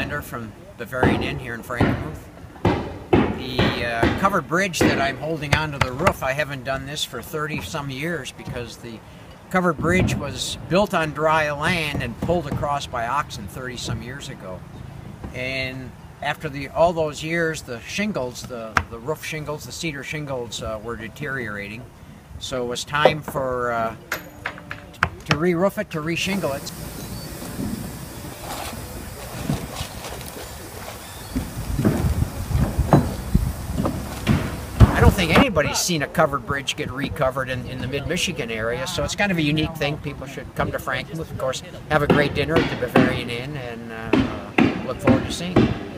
Alexander from Bavarian Inn here in Frankenmuth. The uh, covered bridge that I'm holding onto the roof, I haven't done this for 30 some years because the covered bridge was built on dry land and pulled across by oxen 30 some years ago. And after the all those years, the shingles, the, the roof shingles, the cedar shingles uh, were deteriorating. So it was time for uh, to re-roof it, to re-shingle it. Think anybody's seen a covered bridge get recovered in, in the mid-Michigan area, so it's kind of a unique thing. People should come to Frankenmuth, of course, have a great dinner at the Bavarian Inn, and uh, look forward to seeing you.